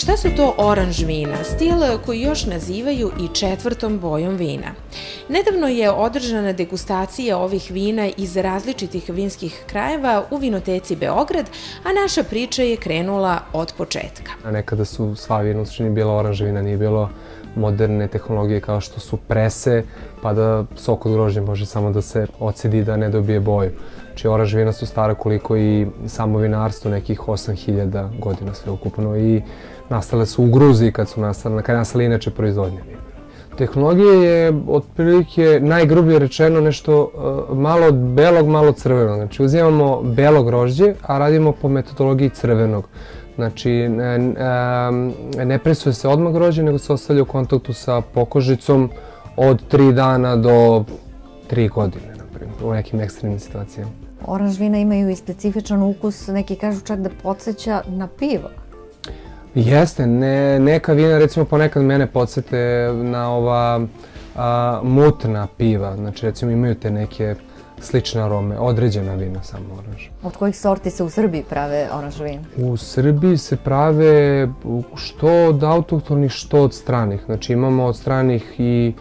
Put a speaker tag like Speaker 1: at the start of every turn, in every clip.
Speaker 1: Šta su to oranž vina, stil koji još nazivaju i četvrtom bojom vina? Nedavno je održana degustacija ovih vina iz različitih vinskih krajeva u vinoteci Beograd, a naša priča je krenula od početka.
Speaker 2: Nekada su sva vina u suštini bila oranž vina, nije bilo moderne tehnologije kao što su prese, pa da sok od grožnja može samo da se ocedi da ne dobije boju. Znači, oranž vina su stara koliko i samo vinarstvo, nekih 8000 godina sve ukupno i nastale su u Gruziji kad su nastale, kad nastale inače proizvodnje vina. Tehnologija je otprilike najgrublje rečeno nešto uh, malo od belog, malo crvenog. Znači uzimamo belo grožđe, a radimo po metodologiji crvenog. Znači, ne, ne presuje se odmah grožđe, nego se ostavlja u kontaktu sa pokožicom od 3 dana do 3 godine, na primjer, u nekim ekstremnim situacijama.
Speaker 3: Oranž vina imaju i specifičan ukus, neki kažu čak da podsjeća na pivo.
Speaker 2: Jeste, ne, neka vina recimo ponekad mene podsjete na ova a, mutna piva, znači recimo imaju te neke slične arome, određena vina samo oranž.
Speaker 3: Od kojih sorti se u Srbiji prave oranž vina?
Speaker 2: U Srbiji se prave što od autohtonih, što od stranih. Znači imamo od stranih i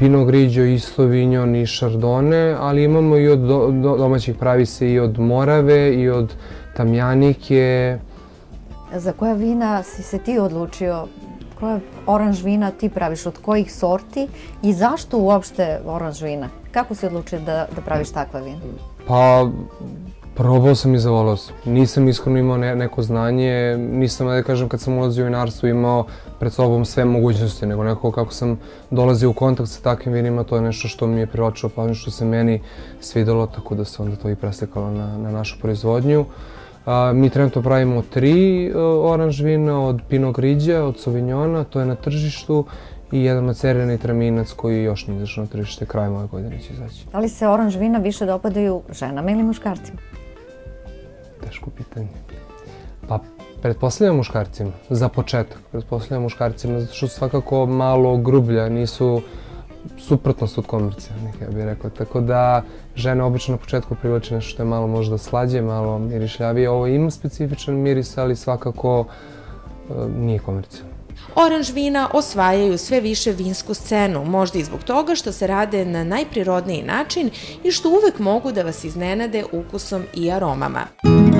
Speaker 2: Pinot Grigio, i Sauvignon, i Chardonnay, ali imamo i od do, do, domaćih pravi se i od Morave, i od Tamjanike.
Speaker 3: Za koja vina si se ti odlučio? Koja oranž vina ti praviš? Od kojih sorti? I zašto uopšte oranž vina? Kako si odlučio da, da praviš takva vina?
Speaker 2: Pa, probao sam i zavolao sam. Nisam iskreno imao ne, neko znanje, nisam, da kažem, kad sam ulazio u vinarstvo imao pred sobom sve mogućnosti, nego nekako kako sam dolazio u kontakt sa takvim vinima, to je nešto što mi je priročilo pažnju, što se meni svidelo, tako da se onda to i preslikalo na, na našu proizvodnju. A, mi trenutno pravimo tri oranž vina od Pinot Grigio, od Sauvignona, to je na tržištu i jedan macereni traminac koji još nije izašao na tržište, krajem ove godine će izaći.
Speaker 3: Da li se oranž vina više dopadaju ženama ili muškarcima?
Speaker 2: Teško pitanje. Pa, pretpostavljam muškarcima, za početak. Pretpostavljam muškarcima, zato što su svakako malo grublja, nisu suprotnost od komercijalnih, ja bih rekao. Tako da žene obično na početku privlače nešto što je malo možda slađe, malo mirišljavije. Ovo ima specifičan miris, ali svakako uh, nije komercijalno.
Speaker 1: Oranž vina osvajaju sve više vinsku scenu, možda i zbog toga što se rade na najprirodniji način i što uvek mogu da vas iznenade ukusom i aromama. Muzika